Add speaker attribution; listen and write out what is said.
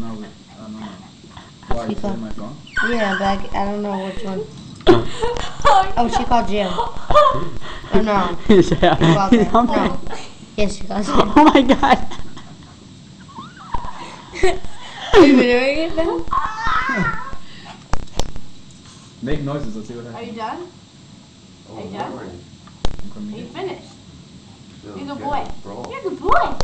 Speaker 1: No, I don't know. Why, you
Speaker 2: Chica.
Speaker 1: my phone?
Speaker 2: Yeah, but I, I don't know which one. Oh, she called you. Oh, no.
Speaker 3: He's yeah.
Speaker 2: called
Speaker 3: He's
Speaker 2: No. Yes, she called you.
Speaker 3: Oh my god.
Speaker 2: Are you doing it now?
Speaker 1: Make noises, let's see what happens.
Speaker 4: Are you done?
Speaker 5: Oh,
Speaker 4: Are you done?
Speaker 5: Lord.
Speaker 4: Are you finished? You're a good boy. You're a good boy.